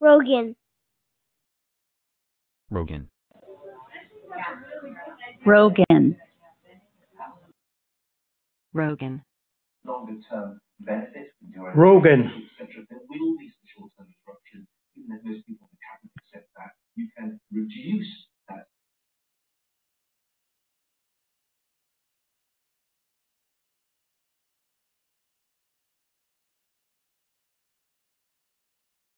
Rogan. Rogan. Rogan. Rogan. Rogan.